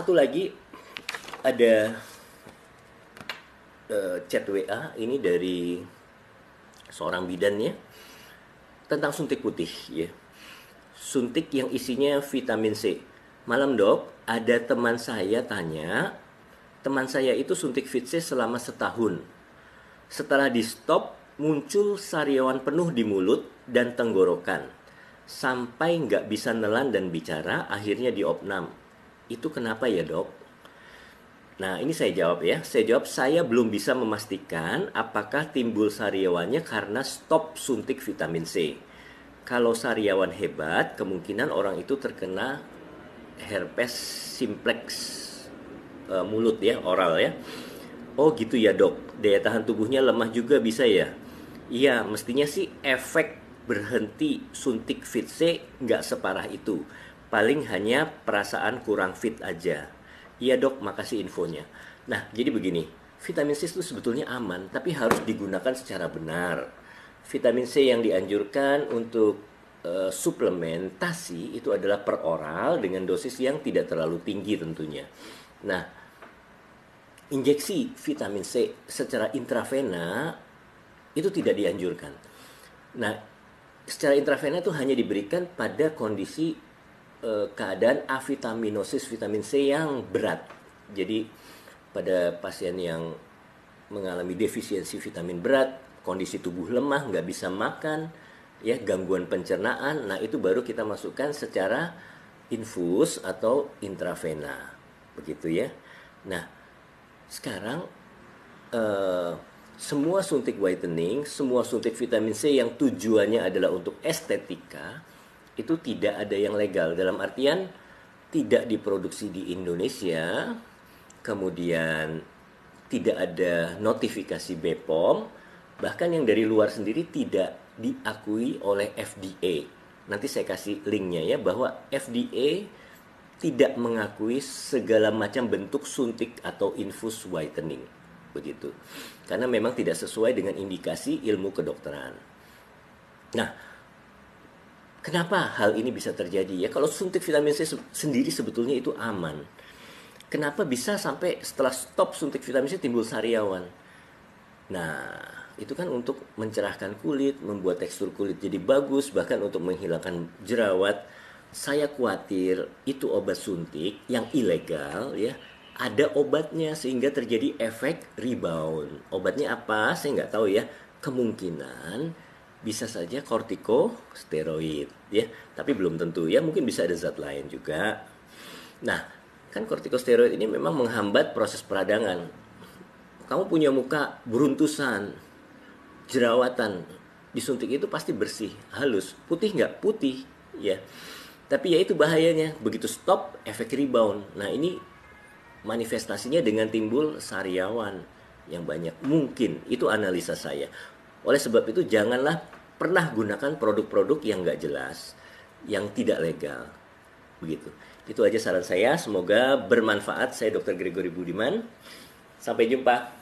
satu lagi ada uh, chat WA ini dari seorang bidan ya tentang suntik putih ya. Suntik yang isinya vitamin C. Malam dok, ada teman saya tanya, teman saya itu suntik Fit C selama setahun. Setelah di stop, muncul sariawan penuh di mulut dan tenggorokan. Sampai nggak bisa nelan dan bicara, akhirnya diopnam. Itu kenapa ya dok? Nah, ini saya jawab ya. Saya jawab saya belum bisa memastikan apakah timbul sariawannya karena stop suntik vitamin C. Kalau sariawan hebat, kemungkinan orang itu terkena herpes simplex e, mulut ya, oral ya. Oh gitu ya dok, daya tahan tubuhnya lemah juga bisa ya? Iya, mestinya sih efek berhenti suntik fit C nggak separah itu. Paling hanya perasaan kurang fit aja. Iya dok, makasih infonya. Nah, jadi begini, vitamin C itu sebetulnya aman, tapi harus digunakan secara benar. Vitamin C yang dianjurkan untuk uh, suplementasi itu adalah per oral dengan dosis yang tidak terlalu tinggi tentunya. Nah, injeksi vitamin C secara intravena itu tidak dianjurkan. Nah, secara intravena itu hanya diberikan pada kondisi eh, keadaan avitaminosis vitamin C yang berat. Jadi pada pasien yang mengalami defisiensi vitamin berat, kondisi tubuh lemah, nggak bisa makan, ya gangguan pencernaan, nah itu baru kita masukkan secara infus atau intravena, begitu ya. Nah sekarang eh, semua suntik whitening, semua suntik vitamin C yang tujuannya adalah untuk estetika itu tidak ada yang legal. Dalam artian tidak diproduksi di Indonesia kemudian tidak ada notifikasi BPOM bahkan yang dari luar sendiri tidak diakui oleh FDA nanti saya kasih linknya ya bahwa FDA tidak mengakui segala macam bentuk suntik atau infus whitening. Begitu. Karena memang tidak sesuai dengan indikasi ilmu kedokteran. Nah Kenapa hal ini bisa terjadi ya? Kalau suntik vitamin C sendiri sebetulnya itu aman. Kenapa bisa sampai setelah stop suntik vitamin C timbul sariawan? Nah, itu kan untuk mencerahkan kulit, membuat tekstur kulit jadi bagus, bahkan untuk menghilangkan jerawat. Saya khawatir itu obat suntik yang ilegal ya. Ada obatnya sehingga terjadi efek rebound. Obatnya apa? Saya nggak tahu ya. Kemungkinan bisa saja kortikosteroid ya. Tapi belum tentu ya. Mungkin bisa ada zat lain juga. Nah kan kortikosteroid ini memang menghambat proses peradangan. Kamu punya muka beruntusan jerawatan disuntik itu pasti bersih halus. Putih nggak? Putih ya. Tapi ya itu bahayanya. Begitu stop efek rebound. Nah ini manifestasinya dengan timbul sariawan yang banyak. Mungkin itu analisa saya oleh sebab itu janganlah pernah gunakan produk-produk yang nggak jelas, yang tidak legal. Begitu. Itu aja saran saya. Semoga bermanfaat. Saya Dr. Gregory Budiman. Sampai jumpa.